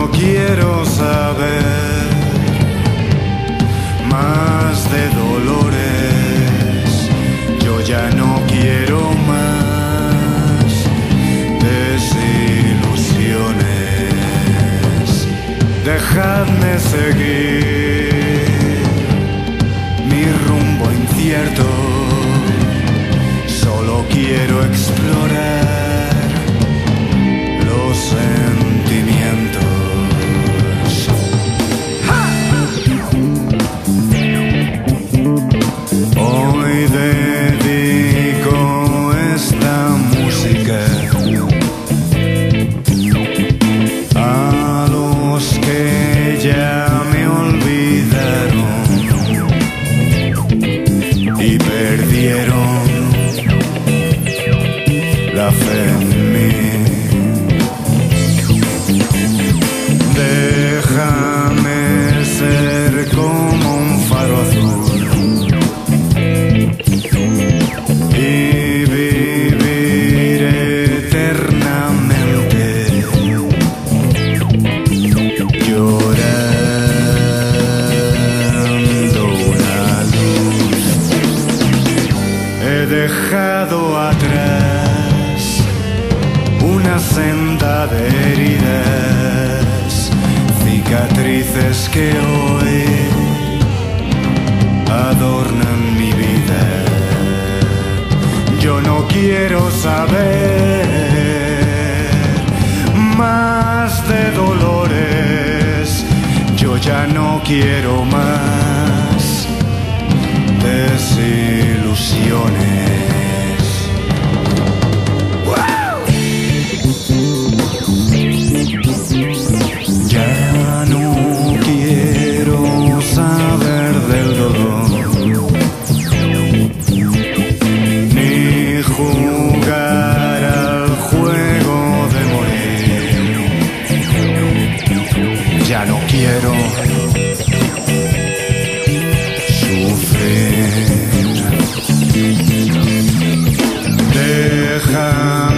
no quiero saber más de dolores, yo ya no quiero más desilusiones, dejadme seguir mi rumbo incierto. Que dejado atrás una senda de heridas, cicatrices que hoy adornan mi vida. Yo no quiero saber más de dolores. Yo ya no quiero más grandes ilusiones. Ya no quiero saber del dolor, ni jugar al juego de morir. Ya no quiero 啊。